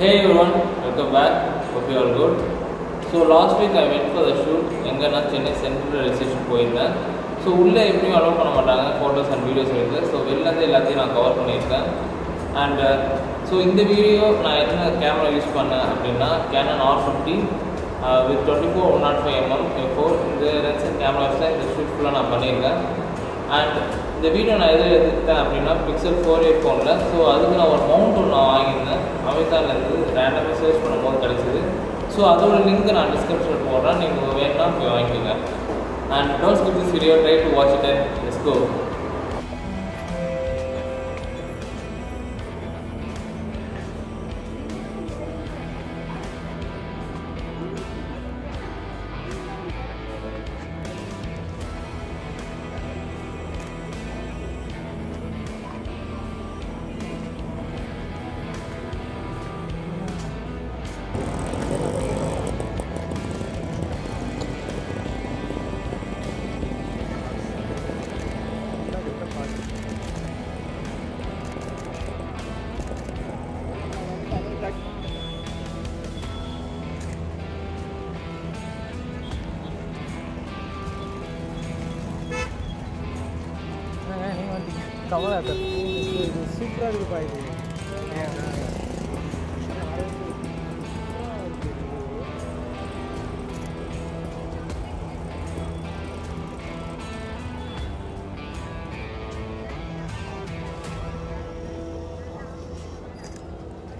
Hey everyone, welcome back. Hope you all good. So last week I went for the shoot எங்கன்னா Chennai Central railway station போயிருந்தேன். So உள்ளே எப்படியும் allow பண்ண மாட்டாங்க. Photos and videos எடுத்து. So வெளிலேருந்து எல்லாத்தையும் நான் கவர் பண்ணியிருக்கேன். அண்ட் ஸோ uh, இந்த வீடியோ நான் என்ன கேமரா யூஸ் பண்ணேன் அப்படின்னா Canon R fifty with twenty four one naught five M M four இந்த ரென்சன் கேமராஸில் இந்த ஷூட் ஃபுல்லாக நான் பண்ணியிருக்கேன். அண்ட் இந்த வீடியோ நான் எதில் எடுத்துக்கிட்டேன் அப்படின்னா பிக்சல் ஃபோர் எயிட் ஃபோனில் ஸோ அதுக்கு நான் ஒரு மவுண்ட் ஒன்று நான் வாங்கியிருந்தேன். அமேசான்லேருந்து ரேண்டமாக சர்ச் பண்ணும்போது கிடச்சிது. ஸோ அதோட லிங்க் நான் டிஸ்கிரிப்ஷனில் போடுறேன். நீங்கள் வேணும்னா போய் வாங்கிக்கோங்க. And don't skip this video try to watch it and Kamala sir இது சூப்பராக இருக்குப்பா இது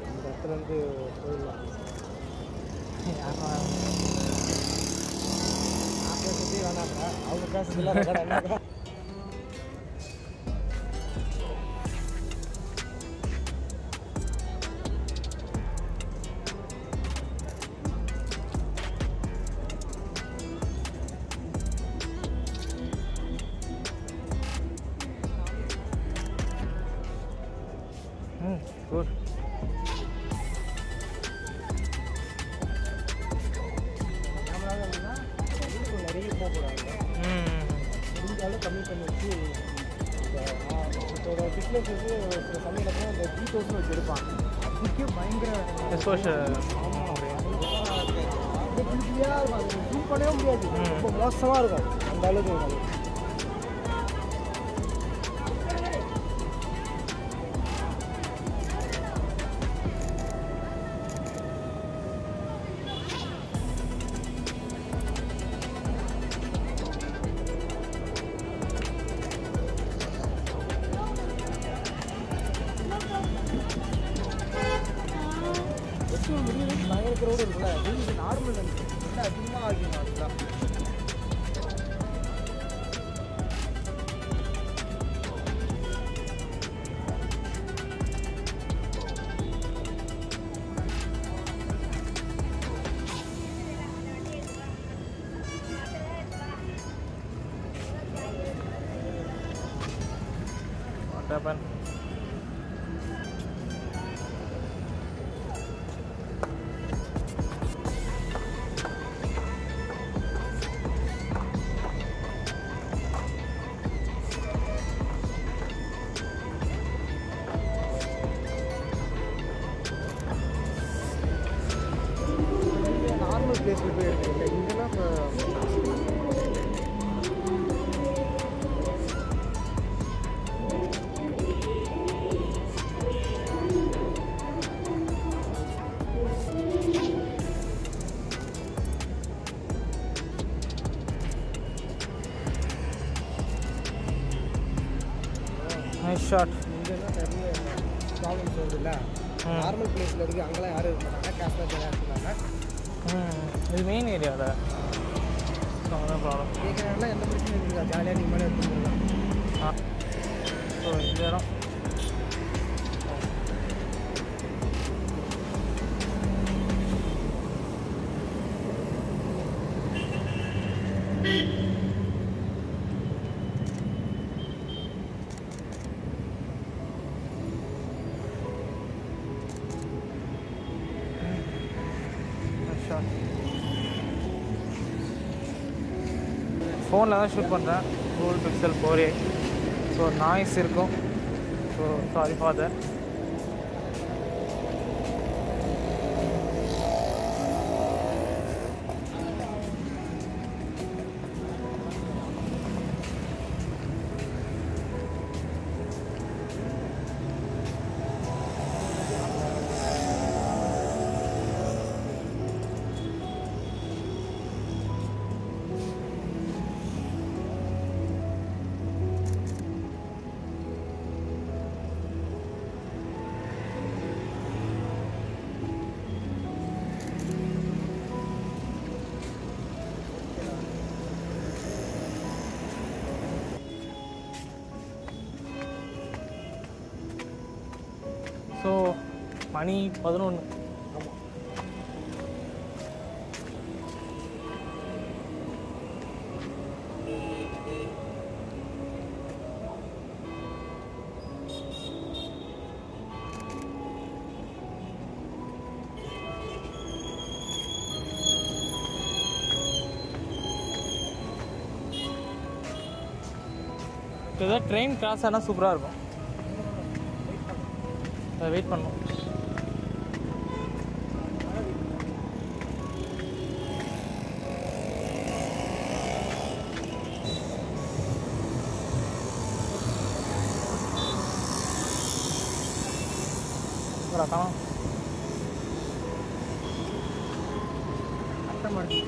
இந்த இடத்துல இருந்து போயிடலாம் ஆமாம் நான் பேசுறதே வேணாங்க அவங்க பேசுறதுலாம் record முடியாது ம். ரொம்ப மோசமாக இருக்கும் அந்த அளவுக்கு க்ரௌடு இருக்குல்ல இது நார்மல் நினைக்கிறேன் இல்லை அதிகமாக ஆகிடும் அதுதான் வாட் ஹேப்பன் நிறைய ப்ராப்ளம்ஸ் வருதுல்ல. நார்மல் பிளேஸில் இருக்கு அங்கெல்லாம் யாரும் இருக்க மாட்டாங்க. கேஷ் தான் இது மெயின் ஏரியாவில் ஸோ அதான் ப்ராப்ளம் கேட்குறாங்கலாம் எந்த பிரச்சனையும் இருக்கா ஜாலியாக நீங்கள் மேலே எடுத்துக்கலாம் ஆ. ஸோ இந்த இடம். ஃபோனில் தான் ஷூட் பண்ணுறேன் Google Pixel four A so noise இருக்கும். ஸோ சாரி ஃபார் தட் மணி பதினொன்று ஆமாம் ஏதாவது ட்ரெயின் கிராஸ் ஆனால் சூப்பராக இருக்கும். வெயிட் பண்ணும் ಮಾಡ್ತೀವಿ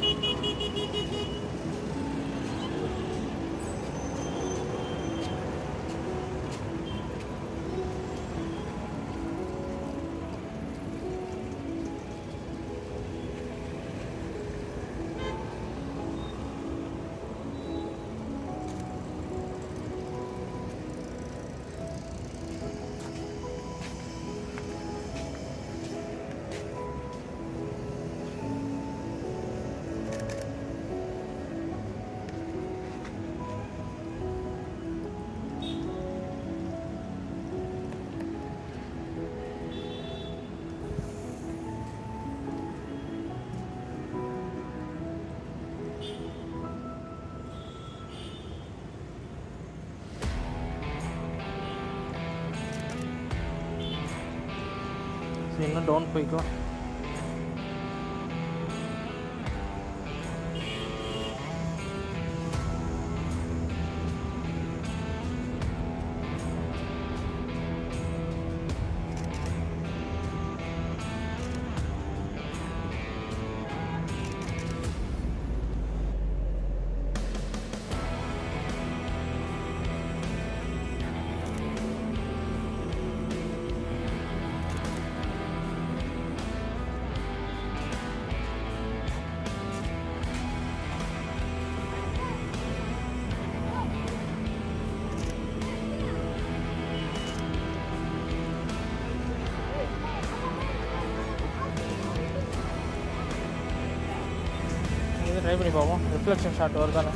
இருக்கு சரி இன்னும் ட்ரை பண்ணி பார்ப்போம் ரிஃப்ளெக்ஷன் ஷாட் வருதானே?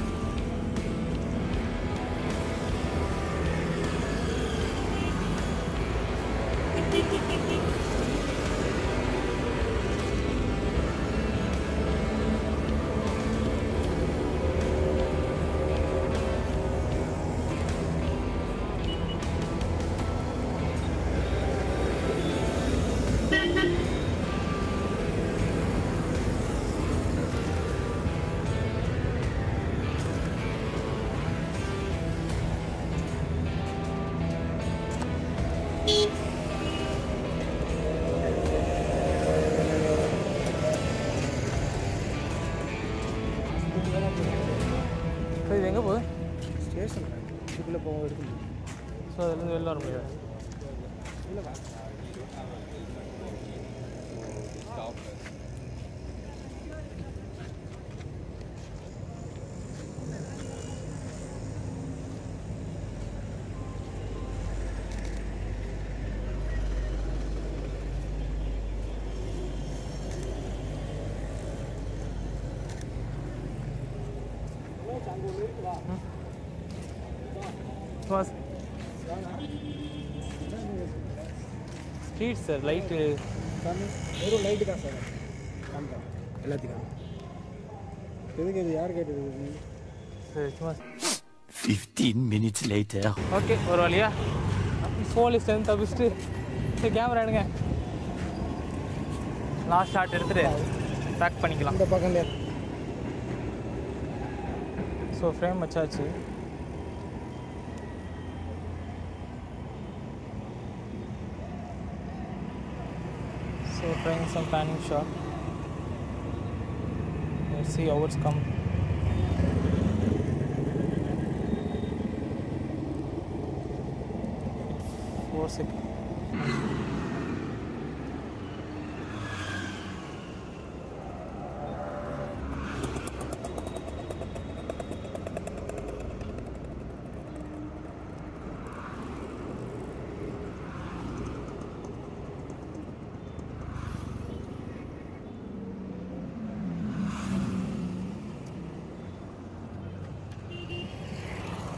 சரி இது எங்கே போகுது? ஸ்டேஷன் இதுக்குள்ளே போக எடுக்க முடியும் ஸோ அதுலேருந்து வெளில வர முடியாது. இல்லைவா பாஸ் ஸ்ட்ரீட் சார் லைட்டு வெறும் லைட்டு தான் சார் எல்லாத்தையும் எதுக்கு இது யார் கேட்டது? சரி சும்மா 15 minutes later. ஓகே ஒரு வழியா போலீஸ்லேருந்து தப்பிச்சுட்டு சரி கேமரா எடுங்க. லாஸ்ட் ஷாட் எடுத்துட்டு பேக் பண்ணிக்கலாம். இந்த பக்கம் ஸோ ஃப்ரேம் வச்சாச்சு. Trying some panning shot. Let's see how it's come. Four seconds.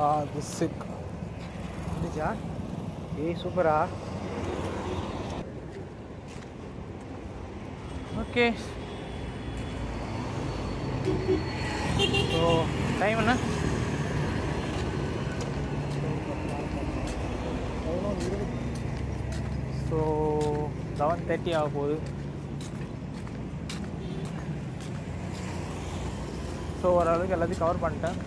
Ah this sick இருந்துச்சா ஏய் சூப்பரா ஓகே. ஸோ டைம் என்ன? ஸோ லெவன் தேர்ட்டி ஆக போகுது. ஸோ ஓரளவுக்கு எல்லாத்தையும் கவர் பண்ணிட்டேன்.